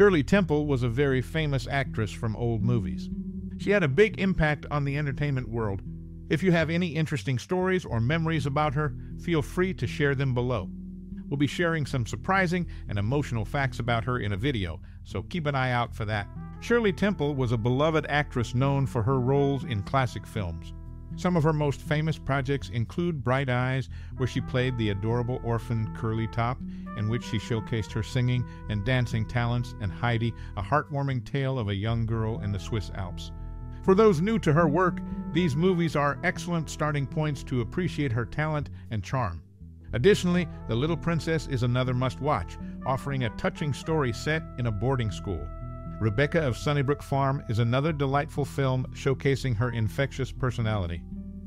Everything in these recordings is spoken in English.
Shirley Temple was a very famous actress from old movies. She had a big impact on the entertainment world. If you have any interesting stories or memories about her, feel free to share them below. We'll be sharing some surprising and emotional facts about her in a video, so keep an eye out for that. Shirley Temple was a beloved actress known for her roles in classic films. Some of her most famous projects include Bright Eyes, where she played the adorable orphan Curly Top, in which she showcased her singing and dancing talents, and Heidi, a heartwarming tale of a young girl in the Swiss Alps. For those new to her work, these movies are excellent starting points to appreciate her talent and charm. Additionally, The Little Princess is another must watch, offering a touching story set in a boarding school. Rebecca of Sunnybrook Farm is another delightful film showcasing her infectious personality.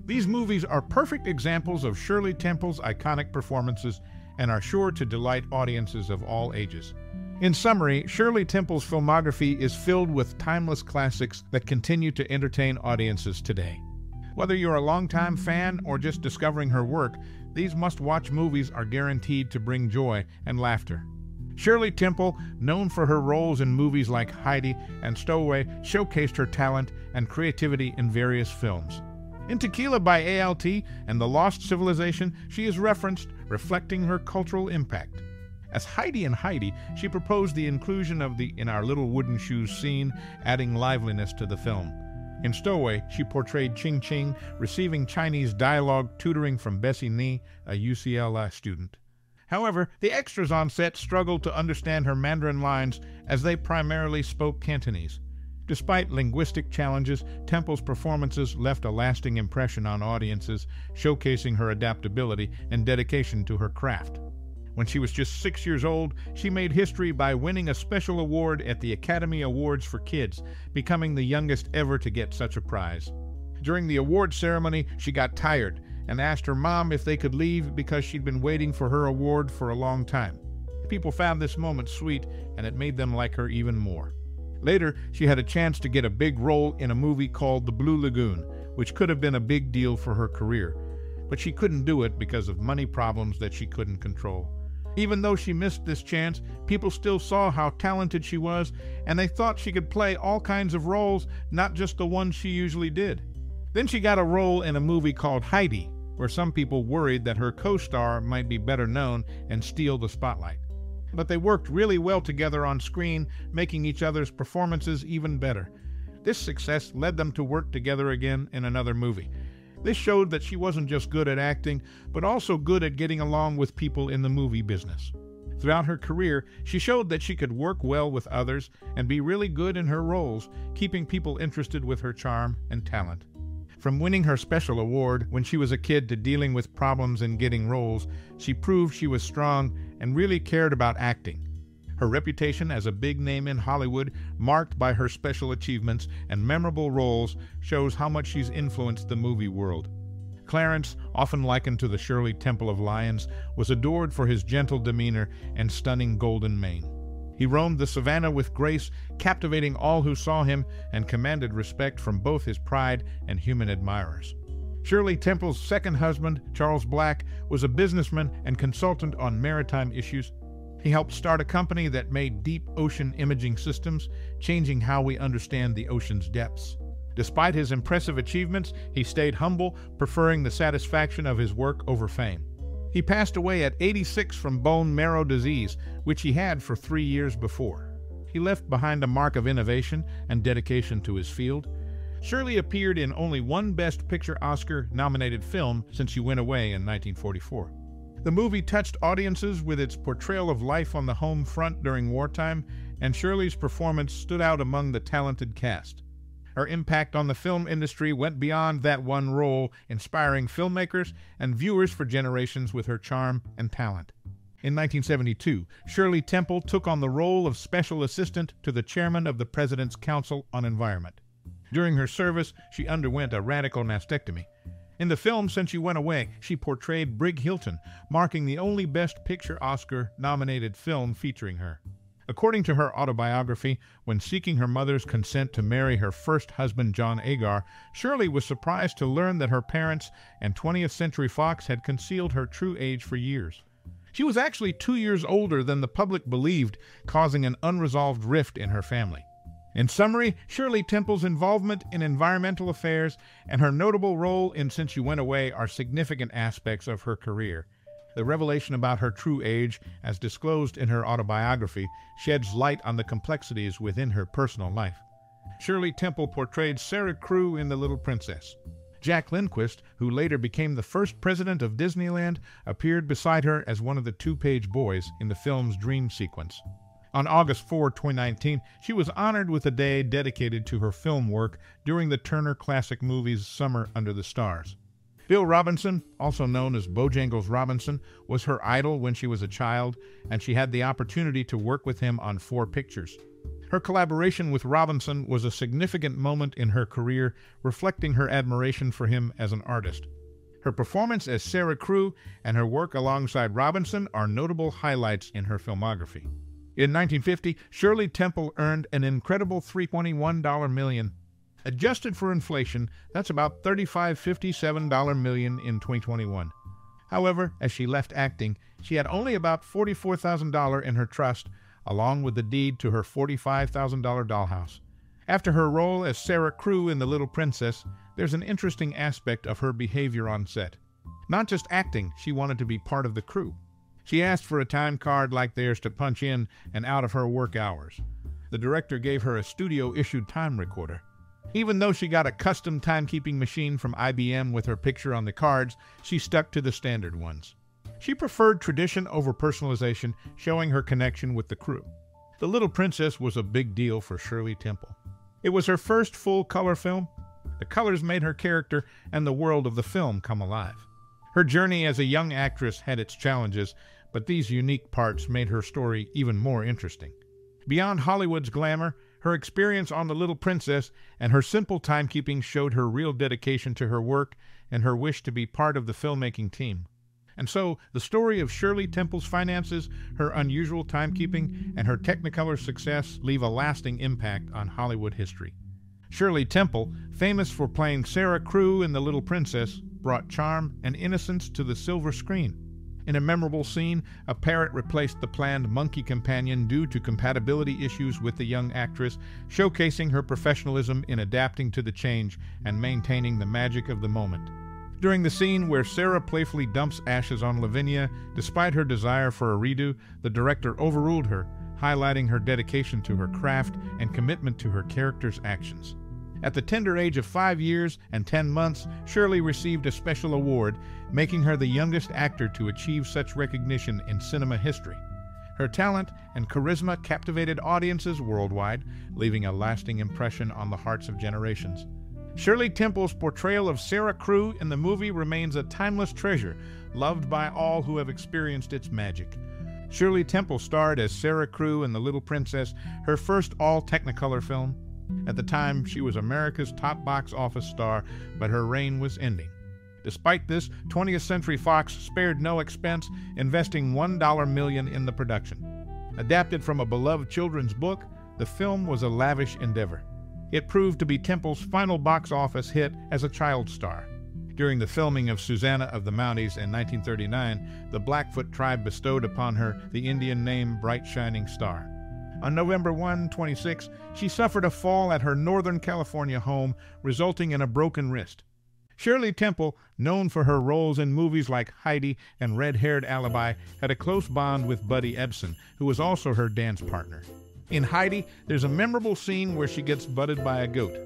These movies are perfect examples of Shirley Temple's iconic performances and are sure to delight audiences of all ages. In summary, Shirley Temple's filmography is filled with timeless classics that continue to entertain audiences today. Whether you're a longtime fan or just discovering her work, these must watch movies are guaranteed to bring joy and laughter. Shirley Temple, known for her roles in movies like Heidi and Stowaway, showcased her talent and creativity in various films. In Tequila by ALT and The Lost Civilization, she is referenced, reflecting her cultural impact. As Heidi in Heidi, she proposed the inclusion of the In Our Little Wooden Shoes scene, adding liveliness to the film. In Stowaway, she portrayed Ching Ching, receiving Chinese dialogue tutoring from Bessie Ni, a UCLA student. However, the extras on set struggled to understand her Mandarin lines as they primarily spoke Cantonese. Despite linguistic challenges, Temple's performances left a lasting impression on audiences, showcasing her adaptability and dedication to her craft. When she was just six years old, she made history by winning a special award at the Academy Awards for Kids, becoming the youngest ever to get such a prize. During the award ceremony, she got tired and asked her mom if they could leave because she'd been waiting for her award for a long time. People found this moment sweet, and it made them like her even more. Later, she had a chance to get a big role in a movie called The Blue Lagoon, which could have been a big deal for her career. But she couldn't do it because of money problems that she couldn't control. Even though she missed this chance, people still saw how talented she was, and they thought she could play all kinds of roles, not just the ones she usually did. Then she got a role in a movie called Heidi, where some people worried that her co star might be better known and steal the spotlight. But they worked really well together on screen, making each other's performances even better. This success led them to work together again in another movie. This showed that she wasn't just good at acting, but also good at getting along with people in the movie business. Throughout her career, she showed that she could work well with others and be really good in her roles, keeping people interested with her charm and talent. From winning her special award when she was a kid to dealing with problems and getting roles, she proved she was strong and really cared about acting. Her reputation as a big name in Hollywood, marked by her special achievements and memorable roles, shows how much she's influenced the movie world. Clarence, often likened to the Shirley Temple of Lions, was adored for his gentle demeanor and stunning golden mane. He roamed the savannah with grace, captivating all who saw him, and commanded respect from both his pride and human admirers. Shirley Temple's second husband, Charles Black, was a businessman and consultant on maritime issues. He helped start a company that made deep ocean imaging systems, changing how we understand the ocean's depths. Despite his impressive achievements, he stayed humble, preferring the satisfaction of his work over fame. He passed away at 86 from bone marrow disease, which he had for three years before. He left behind a mark of innovation and dedication to his field. Shirley appeared in only one Best Picture Oscar nominated film since she went away in 1944. The movie touched audiences with its portrayal of life on the home front during wartime, and Shirley's performance stood out among the talented cast. Her impact on the film industry went beyond that one role, inspiring filmmakers and viewers for generations with her charm and talent. In 1972, Shirley Temple took on the role of Special Assistant to the Chairman of the President's Council on Environment. During her service, she underwent a radical mastectomy. In the film Since You Went Away, she portrayed Brig Hilton, marking the only Best Picture Oscar nominated film featuring her. According to her autobiography, when seeking her mother's consent to marry her first husband, John Agar, Shirley was surprised to learn that her parents and 20th Century Fox had concealed her true age for years. She was actually two years older than the public believed, causing an unresolved rift in her family. In summary, Shirley Temple's involvement in environmental affairs and her notable role in Since You Went Away are significant aspects of her career. The revelation about her true age, as disclosed in her autobiography, sheds light on the complexities within her personal life. Shirley Temple portrayed Sarah Crewe in The Little Princess. Jack Lindquist, who later became the first president of Disneyland, appeared beside her as one of the two page boys in the film's dream sequence. On August 4, 2019, she was honored with a day dedicated to her film work during the Turner Classic Movies Summer Under the Stars. Bill Robinson, also known as Bojangles Robinson, was her idol when she was a child, and she had the opportunity to work with him on four pictures. Her collaboration with Robinson was a significant moment in her career, reflecting her admiration for him as an artist. Her performance as Sarah Crewe and her work alongside Robinson are notable highlights in her filmography. In 1950, Shirley Temple earned an incredible $321 million. Adjusted for inflation, that's about $35.57 million in 2021. However, as she left acting, she had only about $44,000 in her trust, along with the deed to her $45,000 dollhouse. After her role as Sarah Crewe in The Little Princess, there's an interesting aspect of her behavior on set. Not just acting, she wanted to be part of the crew. She asked for a time card like theirs to punch in and out of her work hours. The director gave her a studio issued time recorder. Even though she got a custom timekeeping machine from IBM with her picture on the cards, she stuck to the standard ones. She preferred tradition over personalization, showing her connection with the crew. The Little Princess was a big deal for Shirley Temple. It was her first full color film. The colors made her character and the world of the film come alive. Her journey as a young actress had its challenges, but these unique parts made her story even more interesting. Beyond Hollywood's glamour, her experience on The Little Princess and her simple timekeeping showed her real dedication to her work and her wish to be part of the filmmaking team. And so, the story of Shirley Temple's finances, her unusual timekeeping, and her Technicolor success leave a lasting impact on Hollywood history. Shirley Temple, famous for playing Sarah Crewe in The Little Princess, brought charm and innocence to the silver screen. In a memorable scene, a parrot replaced the planned monkey companion due to compatibility issues with the young actress, showcasing her professionalism in adapting to the change and maintaining the magic of the moment. During the scene where Sarah playfully dumps ashes on Lavinia, despite her desire for a redo, the director overruled her, highlighting her dedication to her craft and commitment to her character's actions. At the tender age of five years and ten months, Shirley received a special award, making her the youngest actor to achieve such recognition in cinema history. Her talent and charisma captivated audiences worldwide, leaving a lasting impression on the hearts of generations. Shirley Temple's portrayal of Sarah Crewe in the movie remains a timeless treasure, loved by all who have experienced its magic. Shirley Temple starred as Sarah Crewe in The Little Princess, her first all Technicolor film. At the time, she was America's top box office star, but her reign was ending. Despite this, 20th Century Fox spared no expense, investing 1 million in the production. Adapted from a beloved children's book, the film was a lavish endeavor. It proved to be Temple's final box office hit as a child star. During the filming of Susannah of the Mounties in 1939, the Blackfoot tribe bestowed upon her the Indian name Bright Shining Star. On November 1, 26, she suffered a fall at her Northern California home, resulting in a broken wrist. Shirley Temple, known for her roles in movies like Heidi and Red Haired Alibi, had a close bond with Buddy Ebsen, who was also her dance partner. In Heidi, there's a memorable scene where she gets butted by a goat.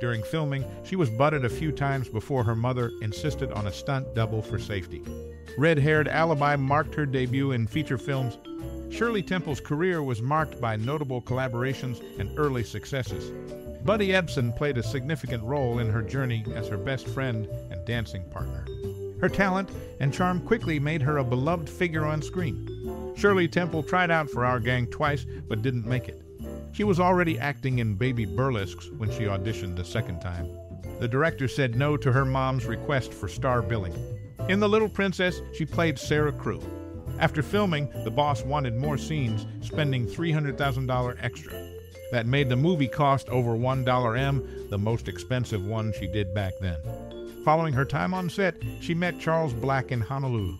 During filming, she was butted a few times before her mother insisted on a stunt double for safety. Red Haired Alibi marked her debut in feature films Shirley Temple's career was marked by notable collaborations and early successes. Buddy Ebsen played a significant role in her journey as her best friend and dancing partner. Her talent and charm quickly made her a beloved figure on screen. Shirley Temple tried out for Our Gang twice but didn't make it. She was already acting in baby burlesques when she auditioned the second time. The director said no to her mom's request for star billing. In The Little Princess, she played Sarah Crewe. After filming, the boss wanted more scenes, spending $300,000 extra. That made the movie cost over $1 M, the most expensive one she did back then. Following her time on set, she met Charles Black in Honolulu.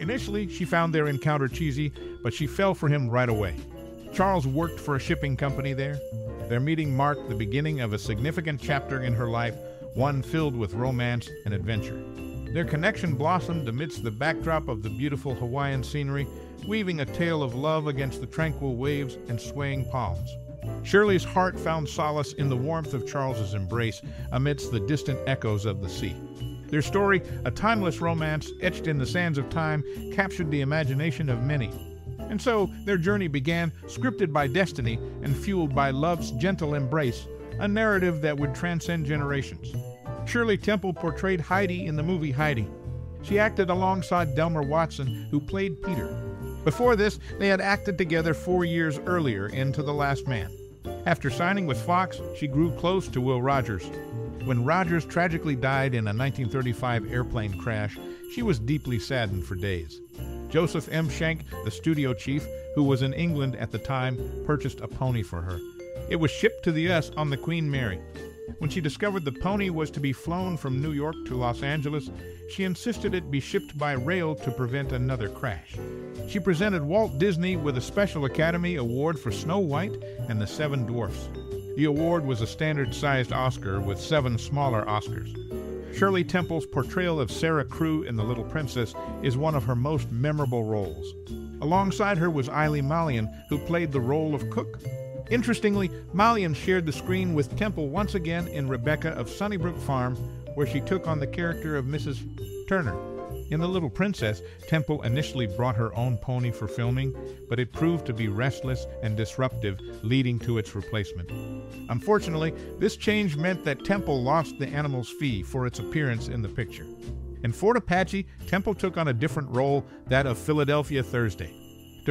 Initially, she found their encounter cheesy, but she fell for him right away. Charles worked for a shipping company there. Their meeting marked the beginning of a significant chapter in her life, one filled with romance and adventure. Their connection blossomed amidst the backdrop of the beautiful Hawaiian scenery, weaving a tale of love against the tranquil waves and swaying palms. Shirley's heart found solace in the warmth of Charles's embrace amidst the distant echoes of the sea. Their story, a timeless romance etched in the sands of time, captured the imagination of many. And so their journey began, scripted by destiny and fueled by love's gentle embrace, a narrative that would transcend generations. Shirley Temple portrayed Heidi in the movie Heidi. She acted alongside Delmer Watson, who played Peter. Before this, they had acted together four years earlier in To the Last Man. After signing with Fox, she grew close to Will Rogers. When Rogers tragically died in a 1935 airplane crash, she was deeply saddened for days. Joseph M. Schenck, the studio chief, who was in England at the time, purchased a pony for her. It was shipped to the U.S. on the Queen Mary. When she discovered the pony was to be flown from New York to Los Angeles, she insisted it be shipped by rail to prevent another crash. She presented Walt Disney with a Special Academy Award for Snow White and the Seven Dwarfs. The award was a standard sized Oscar with seven smaller Oscars. Shirley Temple's portrayal of Sarah Crewe in The Little Princess is one of her most memorable roles. Alongside her was Eileen Malyon, who played the role of cook. Interestingly, Malyon shared the screen with Temple once again in Rebecca of Sunnybrook Farm, where she took on the character of Mrs. Turner. In The Little Princess, Temple initially brought her own pony for filming, but it proved to be restless and disruptive, leading to its replacement. Unfortunately, this change meant that Temple lost the animal's fee for its appearance in the picture. In Fort Apache, Temple took on a different role, that of Philadelphia Thursday.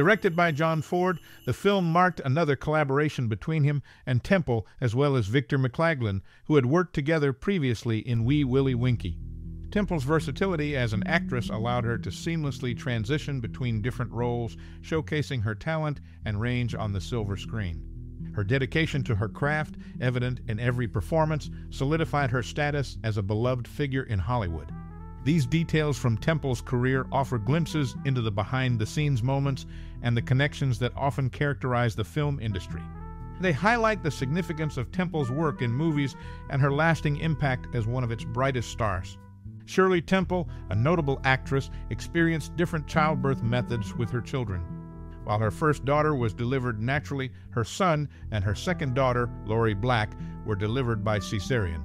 Directed by John Ford, the film marked another collaboration between him and Temple, as well as Victor McLaglen, who had worked together previously in Wee Willie Winkie. Temple's versatility as an actress allowed her to seamlessly transition between different roles, showcasing her talent and range on the silver screen. Her dedication to her craft, evident in every performance, solidified her status as a beloved figure in Hollywood. These details from Temple's career offer glimpses into the behind the scenes moments and the connections that often characterize the film industry. They highlight the significance of Temple's work in movies and her lasting impact as one of its brightest stars. Shirley Temple, a notable actress, experienced different childbirth methods with her children. While her first daughter was delivered naturally, her son and her second daughter, Lori Black, were delivered by cesarean.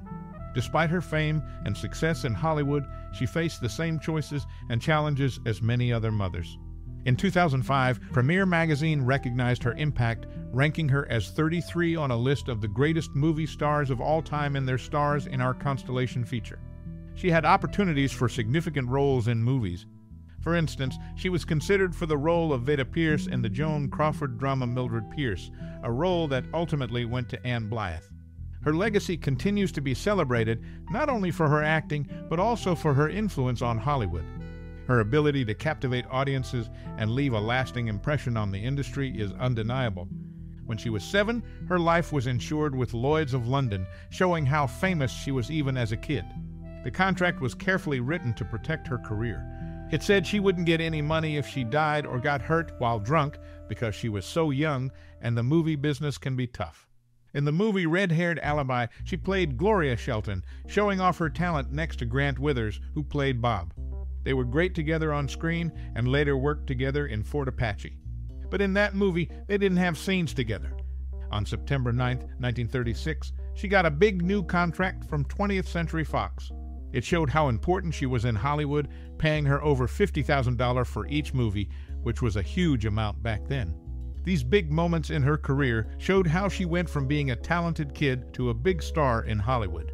Despite her fame and success in Hollywood, she faced the same choices and challenges as many other mothers. In 2005, Premiere Magazine recognized her impact, ranking her as 33 on a list of the greatest movie stars of all time and their stars in our Constellation feature. She had opportunities for significant roles in movies. For instance, she was considered for the role of Veda Pierce in the Joan Crawford drama Mildred Pierce, a role that ultimately went to Ann Blyth. Her legacy continues to be celebrated not only for her acting, but also for her influence on Hollywood. Her ability to captivate audiences and leave a lasting impression on the industry is undeniable. When she was seven, her life was insured with Lloyd's of London, showing how famous she was even as a kid. The contract was carefully written to protect her career. It said she wouldn't get any money if she died or got hurt while drunk because she was so young and the movie business can be tough. In the movie Red Haired Alibi, she played Gloria Shelton, showing off her talent next to Grant Withers, who played Bob. They were great together on screen and later worked together in Fort Apache. But in that movie, they didn't have scenes together. On September 9, 1936, she got a big new contract from 20th Century Fox. It showed how important she was in Hollywood, paying her over $50,000 for each movie, which was a huge amount back then. These big moments in her career showed how she went from being a talented kid to a big star in Hollywood.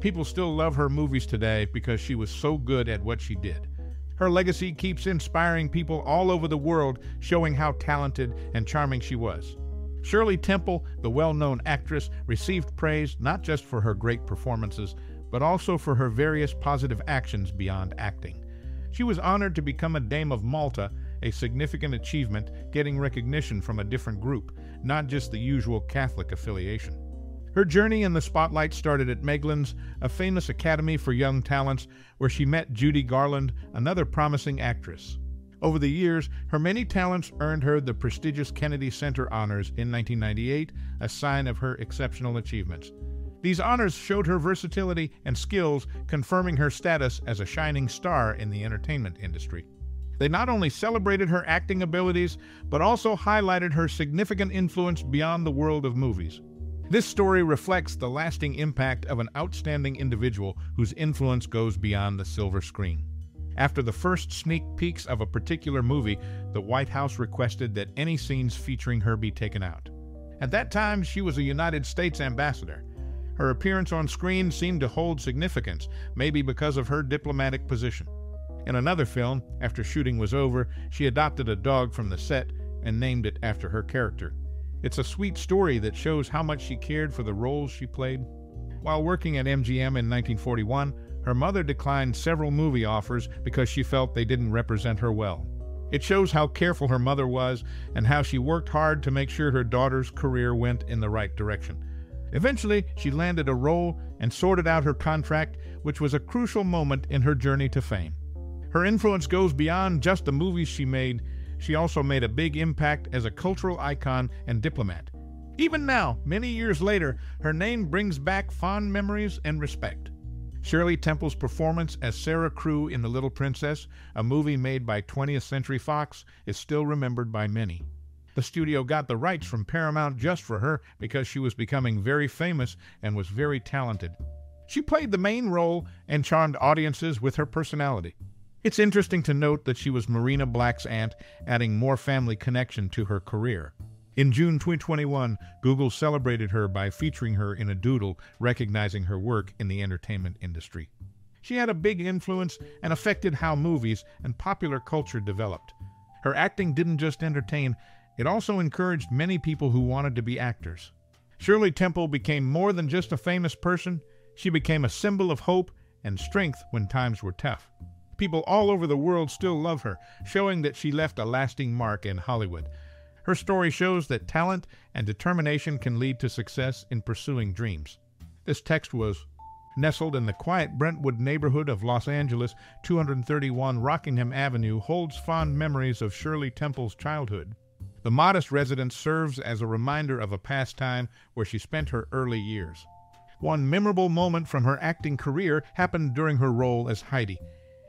People still love her movies today because she was so good at what she did. Her legacy keeps inspiring people all over the world, showing how talented and charming she was. Shirley Temple, the well known actress, received praise not just for her great performances, but also for her various positive actions beyond acting. She was honored to become a Dame of Malta a significant achievement getting recognition from a different group, not just the usual Catholic affiliation. Her journey in the spotlight started at Meglin's, a famous academy for young talents, where she met Judy Garland, another promising actress. Over the years, her many talents earned her the prestigious Kennedy Center Honors in 1998, a sign of her exceptional achievements. These honors showed her versatility and skills, confirming her status as a shining star in the entertainment industry. They not only celebrated her acting abilities, but also highlighted her significant influence beyond the world of movies. This story reflects the lasting impact of an outstanding individual whose influence goes beyond the silver screen. After the first sneak peeks of a particular movie, the White House requested that any scenes featuring her be taken out. At that time, she was a United States ambassador. Her appearance on screen seemed to hold significance, maybe because of her diplomatic position. In another film, after shooting was over, she adopted a dog from the set and named it after her character. It's a sweet story that shows how much she cared for the roles she played. While working at MGM in 1941, her mother declined several movie offers because she felt they didn't represent her well. It shows how careful her mother was and how she worked hard to make sure her daughter's career went in the right direction. Eventually, she landed a role and sorted out her contract, which was a crucial moment in her journey to fame. Her influence goes beyond just the movies she made, she also made a big impact as a cultural icon and diplomat. Even now, many years later, her name brings back fond memories and respect. Shirley Temple's performance as Sarah Crewe in The Little Princess, a movie made by 20th Century Fox, is still remembered by many. The studio got the rights from Paramount just for her because she was becoming very famous and was very talented. She played the main role and charmed audiences with her personality. It's interesting to note that she was Marina Black's aunt, adding more family connection to her career. In June 2021, Google celebrated her by featuring her in a doodle recognizing her work in the entertainment industry. She had a big influence and affected how movies and popular culture developed. Her acting didn't just entertain, it also encouraged many people who wanted to be actors. Shirley Temple became more than just a famous person, she became a symbol of hope and strength when times were tough. People all over the world still love her, showing that she left a lasting mark in Hollywood. Her story shows that talent and determination can lead to success in pursuing dreams. This text was Nestled in the quiet Brentwood neighborhood of Los Angeles, 231 Rockingham Avenue holds fond memories of Shirley Temple's childhood. The modest residence serves as a reminder of a past time where she spent her early years. One memorable moment from her acting career happened during her role as Heidi.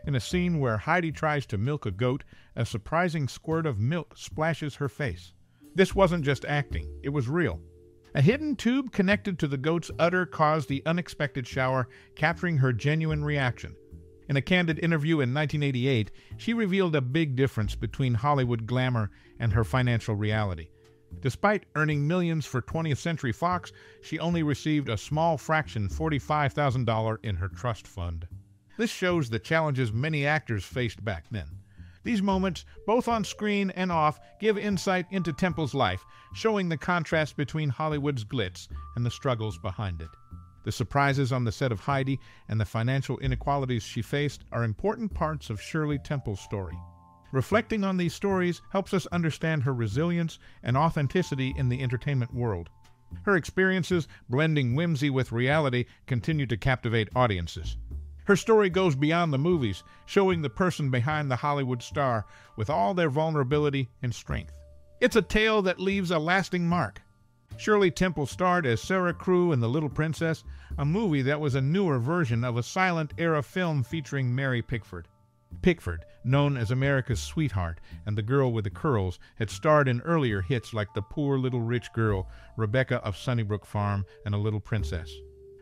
In a scene where Heidi tries to milk a goat, a surprising squirt of milk splashes her face. This wasn't just acting, it was real. A hidden tube connected to the goat's udder caused the unexpected shower, capturing her genuine reaction. In a candid interview in 1988, she revealed a big difference between Hollywood glamour and her financial reality. Despite earning millions for 20th Century Fox, she only received a small fraction, $45,000, in her trust fund. This shows the challenges many actors faced back then. These moments, both on screen and off, give insight into Temple's life, showing the contrast between Hollywood's glitz and the struggles behind it. The surprises on the set of Heidi and the financial inequalities she faced are important parts of Shirley Temple's story. Reflecting on these stories helps us understand her resilience and authenticity in the entertainment world. Her experiences, blending whimsy with reality, continue to captivate audiences. Her story goes beyond the movies, showing the person behind the Hollywood star with all their vulnerability and strength. It's a tale that leaves a lasting mark. Shirley Temple starred as Sarah Crewe in The Little Princess, a movie that was a newer version of a silent era film featuring Mary Pickford. Pickford, known as America's sweetheart and the girl with the curls, had starred in earlier hits like The Poor Little Rich Girl, Rebecca of Sunnybrook Farm, and A Little Princess.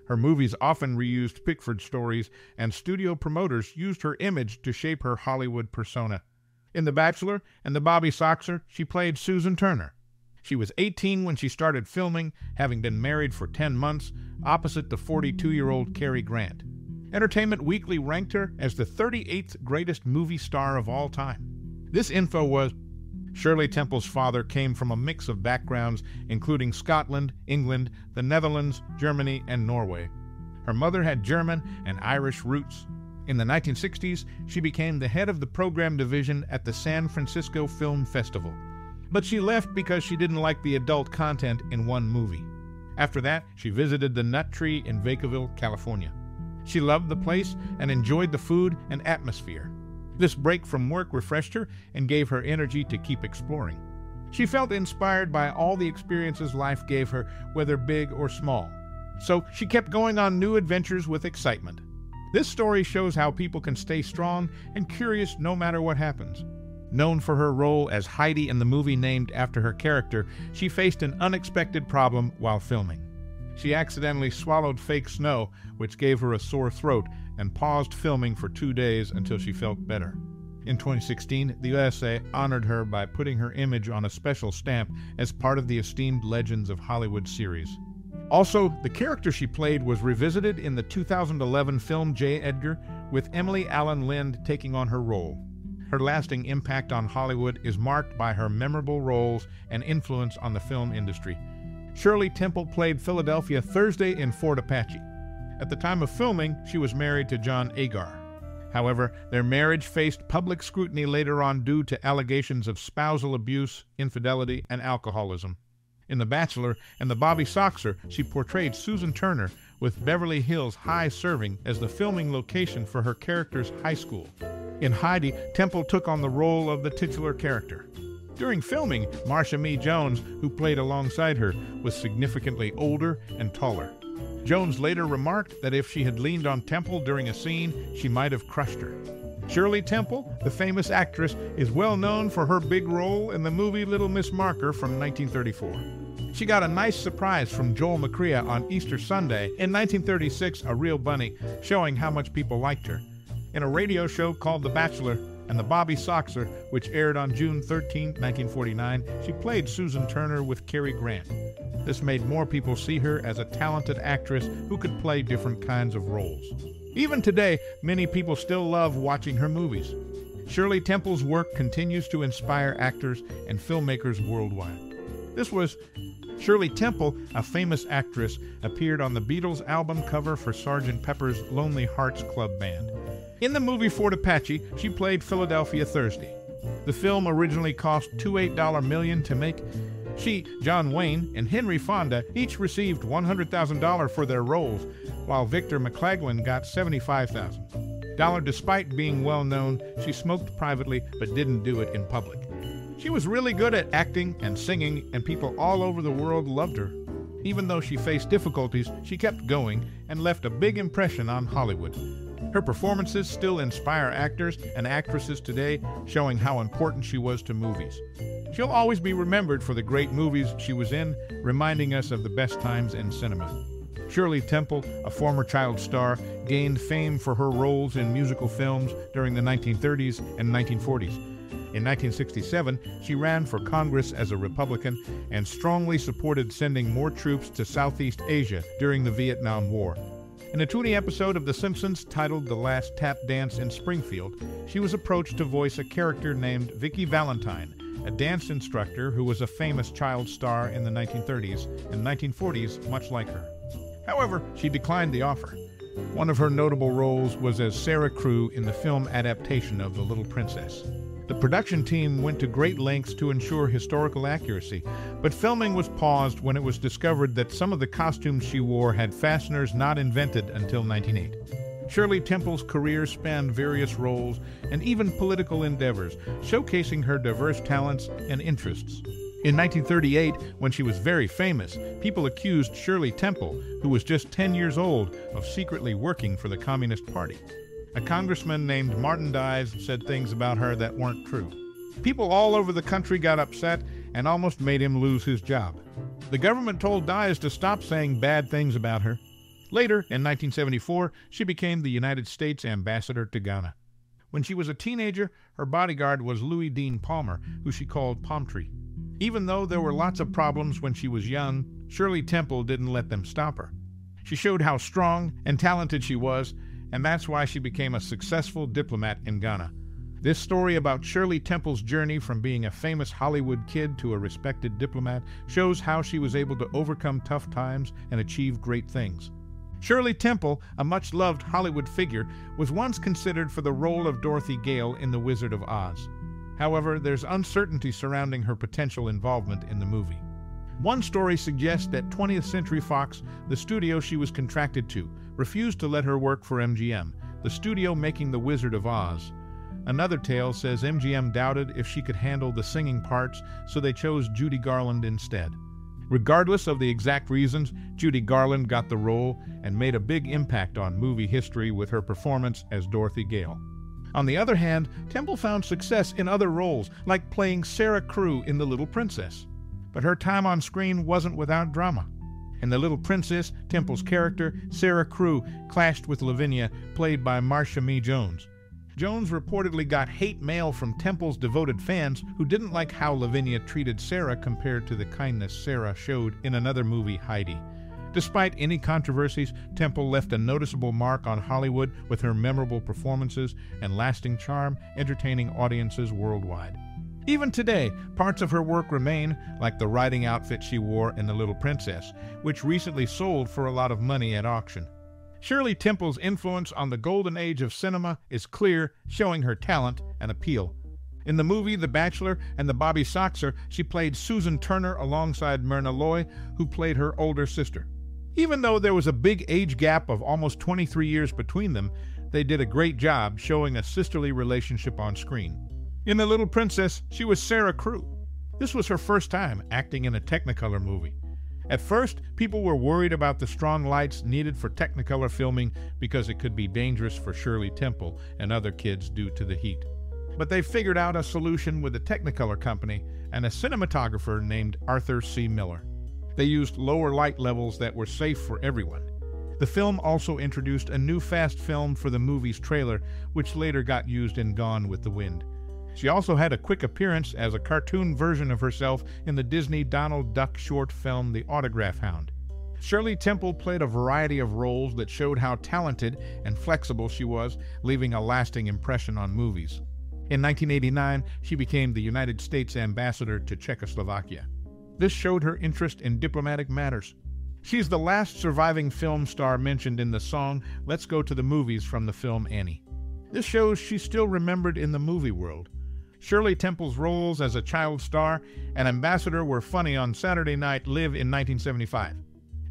Her movies often reused Pickford stories, and studio promoters used her image to shape her Hollywood persona. In The Bachelor and The Bobby Soxer, she played Susan Turner. She was 18 when she started filming, having been married for 10 months, opposite the 42 year old Cary Grant. Entertainment Weekly ranked her as the 38th greatest movie star of all time. This info was Shirley Temple's father came from a mix of backgrounds, including Scotland, England, the Netherlands, Germany, and Norway. Her mother had German and Irish roots. In the 1960s, she became the head of the program division at the San Francisco Film Festival. But she left because she didn't like the adult content in one movie. After that, she visited the Nut Tree in Vacaville, California. She loved the place and enjoyed the food and atmosphere. This break from work refreshed her and gave her energy to keep exploring. She felt inspired by all the experiences life gave her, whether big or small. So she kept going on new adventures with excitement. This story shows how people can stay strong and curious no matter what happens. Known for her role as Heidi in the movie named after her character, she faced an unexpected problem while filming. She accidentally swallowed fake snow, which gave her a sore throat, and paused filming for two days until she felt better. In 2016, the USA honored her by putting her image on a special stamp as part of the esteemed Legends of Hollywood series. Also, the character she played was revisited in the 2011 film J. Edgar, with Emily Alyn Lind taking on her role. Her lasting impact on Hollywood is marked by her memorable roles and influence on the film industry. Shirley Temple played Philadelphia Thursday in Fort Apache. At the time of filming, she was married to John Agar. However, their marriage faced public scrutiny later on due to allegations of spousal abuse, infidelity, and alcoholism. In The Bachelor and The Bobby Soxer, she portrayed Susan Turner, with Beverly Hills High serving as the filming location for her character's high school. In Heidi, Temple took on the role of the titular character. During filming, Marcia Mae Jones, who played alongside her, was significantly older and taller. Jones later remarked that if she had leaned on Temple during a scene, she might have crushed her. Shirley Temple, the famous actress, is well known for her big role in the movie Little Miss Marker from 1934. She got a nice surprise from Joel McCrea on Easter Sunday in 1936, A Real Bunny, showing how much people liked her. In a radio show called The Bachelor and The Bobby Soxer, which aired on June 13, 1949, she played Susan Turner with Cary Grant. This made more people see her as a talented actress who could play different kinds of roles. Even today, many people still love watching her movies. Shirley Temple's work continues to inspire actors and filmmakers worldwide. This was Shirley Temple, a famous actress, appeared on the Beatles album cover for Sgt. Pepper's Lonely Hearts Club Band. In the movie Fort Apache, she played Philadelphia Thursday. The film originally cost $28 million to make. She, John Wayne, and Henry Fonda each received $100,000 for their roles, while Victor McLaglen got $75,000. Dollar, despite being well known, she smoked privately but didn't do it in public. She was really good at acting and singing, and people all over the world loved her. Even though she faced difficulties, she kept going and left a big impression on Hollywood. Her performances still inspire actors and actresses today, showing how important she was to movies. She'll always be remembered for the great movies she was in, reminding us of the best times in cinema. Shirley Temple, a former child star, gained fame for her roles in musical films during the 1930s and 1940s. In 1967, she ran for Congress as a Republican and strongly supported sending more troops to Southeast Asia during the Vietnam War. In a Toonie episode of The Simpsons titled The Last Tap Dance in Springfield, she was approached to voice a character named Vicky Valentine, a dance instructor who was a famous child star in the 1930s and 1940s, much like her. However, she declined the offer. One of her notable roles was as Sarah Crewe in the film adaptation of The Little Princess. The production team went to great lengths to ensure historical accuracy, but filming was paused when it was discovered that some of the costumes she wore had fasteners not invented until 1908. Shirley Temple's career spanned various roles and even political endeavors, showcasing her diverse talents and interests. In 1938, when she was very famous, people accused Shirley Temple, who was just 10 years old, of secretly working for the Communist Party. A congressman named Martin Dies said things about her that weren't true. People all over the country got upset and almost made him lose his job. The government told Dies to stop saying bad things about her. Later, in 1974, she became the United States ambassador to Ghana. When she was a teenager, her bodyguard was Louis Dean Palmer, who she called Palmtree. Even though there were lots of problems when she was young, Shirley Temple didn't let them stop her. She showed how strong and talented she was, and that's why she became a successful diplomat in Ghana. This story about Shirley Temple's journey from being a famous Hollywood kid to a respected diplomat shows how she was able to overcome tough times and achieve great things. Shirley Temple, a much loved Hollywood figure, was once considered for the role of Dorothy Gale in The Wizard of Oz. However, there's uncertainty surrounding her potential involvement in the movie. One story suggests that 20th Century Fox, the studio she was contracted to, refused to let her work for MGM, the studio making The Wizard of Oz. Another tale says MGM doubted if she could handle the singing parts, so they chose Judy Garland instead. Regardless of the exact reasons, Judy Garland got the role and made a big impact on movie history with her performance as Dorothy Gale. On the other hand, Temple found success in other roles, like playing Sarah Crewe in The Little Princess. But her time on screen wasn't without drama. In The Little Princess, Temple's character, Sarah Crewe, clashed with Lavinia, played by Marcia Mae Jones. Jones reportedly got hate mail from Temple's devoted fans who didn't like how Lavinia treated Sarah compared to the kindness Sarah showed in another movie, Heidi. Despite any controversies, Temple left a noticeable mark on Hollywood with her memorable performances and lasting charm, entertaining audiences worldwide. Even today, parts of her work remain, like the riding outfit she wore in The Little Princess, which recently sold for a lot of money at auction. Shirley Temple's influence on the golden age of cinema is clear, showing her talent and appeal. In the movie The Bachelor and the Bobby Soxer, she played Susan Turner alongside Myrna Loy, who played her older sister. Even though there was a big age gap of almost 23 years between them, they did a great job showing a sisterly relationship on screen. In The Little Princess, she was Sarah Crewe. This was her first time acting in a Technicolor movie. At first, people were worried about the strong lights needed for Technicolor filming because it could be dangerous for Shirley Temple and other kids due to the heat. But they figured out a solution with the Technicolor company and a cinematographer named Arthur C. Miller. They used lower light levels that were safe for everyone. The film also introduced a new fast film for the movie's trailer, which later got used in Gone with the Wind. She also had a quick appearance as a cartoon version of herself in the Disney Donald Duck short film The Autograph Hound. Shirley Temple played a variety of roles that showed how talented and flexible she was, leaving a lasting impression on movies. In 1989, she became the United States ambassador to Czechoslovakia. This showed her interest in diplomatic matters. She's the last surviving film star mentioned in the song Let's Go to the Movies from the film Annie. This shows she's still remembered in the movie world. Shirley Temple's roles as a child star and ambassador were funny on Saturday Night Live in 1975.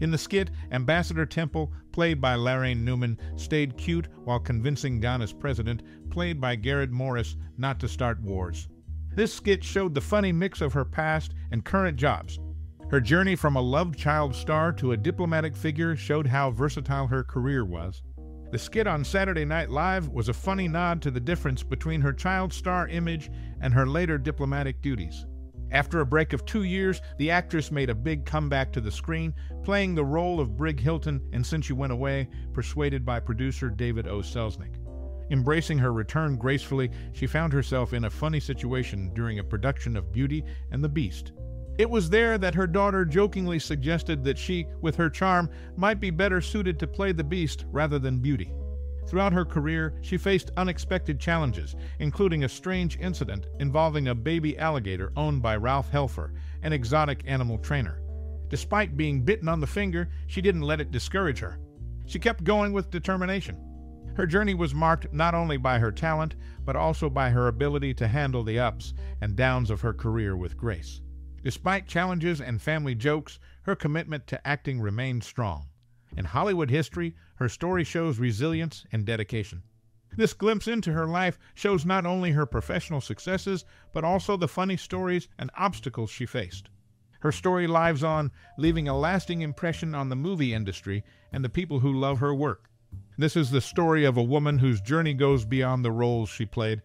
In the skit, Ambassador Temple, played by Laraine Newman, stayed cute while convincing Ghana's president, played by Garrett Morris, not to start wars. This skit showed the funny mix of her past and current jobs. Her journey from a loved child star to a diplomatic figure showed how versatile her career was. The skit on Saturday Night Live was a funny nod to the difference between her child star image and her later diplomatic duties. After a break of two years, the actress made a big comeback to the screen, playing the role of Brig Hilton in Since You Went Away, persuaded by producer David O. Selznick. Embracing her return gracefully, she found herself in a funny situation during a production of Beauty and the Beast. It was there that her daughter jokingly suggested that she, with her charm, might be better suited to play the beast rather than Beauty. Throughout her career, she faced unexpected challenges, including a strange incident involving a baby alligator owned by Ralph Helfer, an exotic animal trainer. Despite being bitten on the finger, she didn't let it discourage her. She kept going with determination. Her journey was marked not only by her talent, but also by her ability to handle the ups and downs of her career with grace. Despite challenges and family jokes, her commitment to acting remained strong. In Hollywood history, her story shows resilience and dedication. This glimpse into her life shows not only her professional successes, but also the funny stories and obstacles she faced. Her story lives on, leaving a lasting impression on the movie industry and the people who love her work. This is the story of a woman whose journey goes beyond the roles she played,